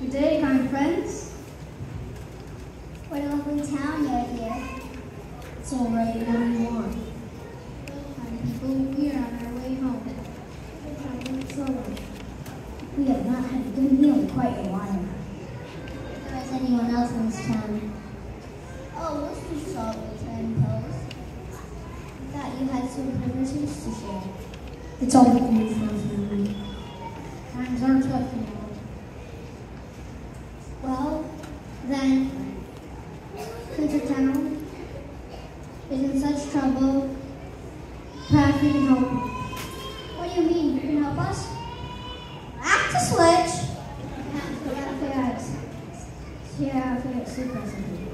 Good day, kind friends. What a lovely town you have here. It's. What do you? Kind people, we are on our way home. We're traveling slowly. We have not had a good meal in quite a while. If there is anyone else in this town. Oh, what's your salt return post? Thought you had some privileges to share. It's all the news for family. Times are tough now. Well, then, since the town is in such trouble, perhaps we can help. What do you mean? You can help us? Ah, Act a switch! We gotta figure out, figure out, figure soup recipe.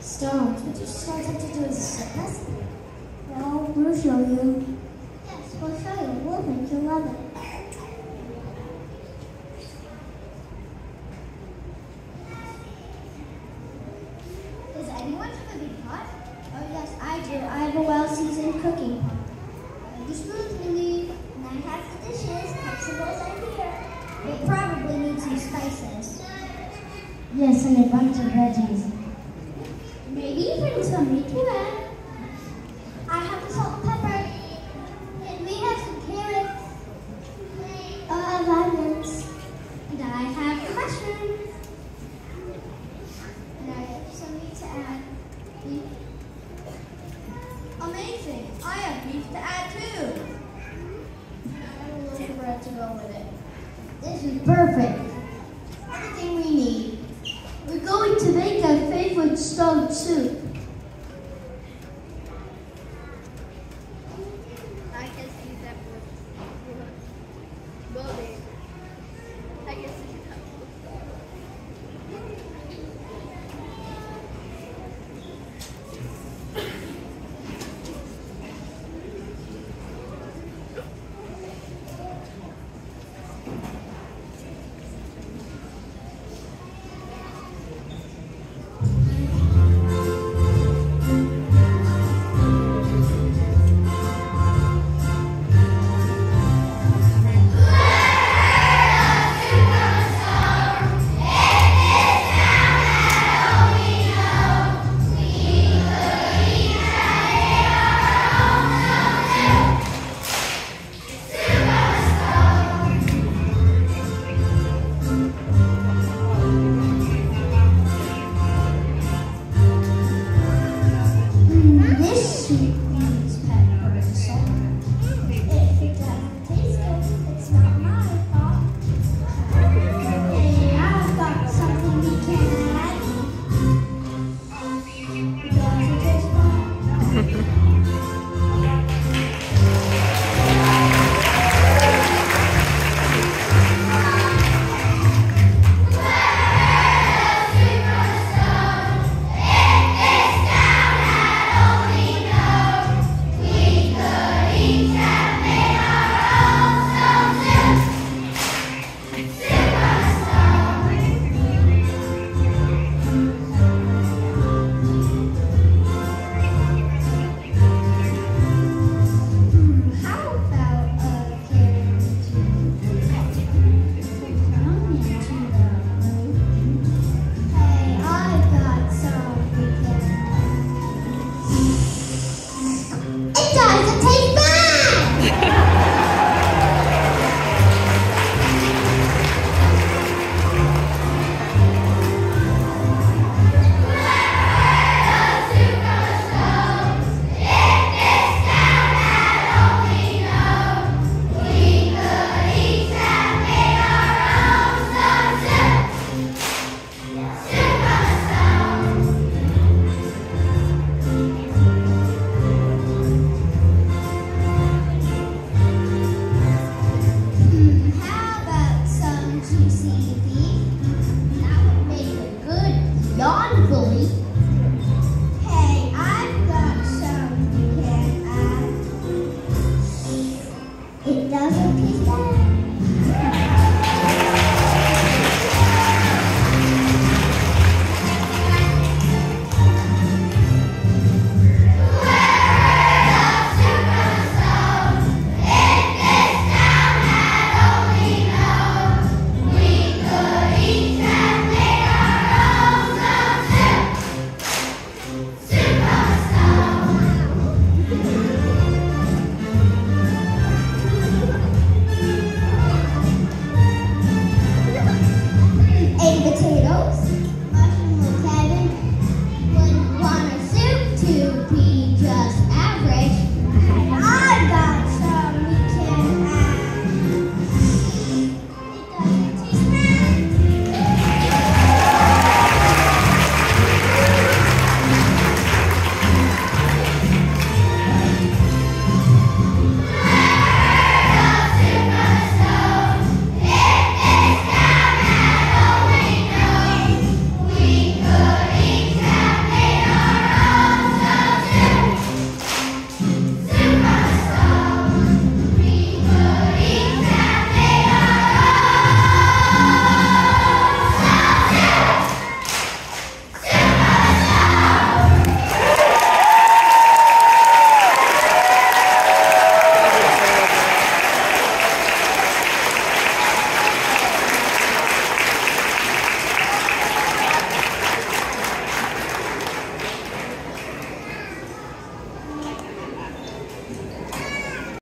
Stones, what you stones have to do with a? Well, we'll show you. Yes, we'll show you. We'll make you love it. Does anyone have a big pot? Oh yes, I do. I have a well-seasoned cooking pot. Uh, The spoons we need, and I the dishes. Vegetables are here. It probably needs some spices. Yes, and a bunch of veggies. Maybe even some meat to add. This is perfect. Everything we need. We're going to make a favorite stone soup.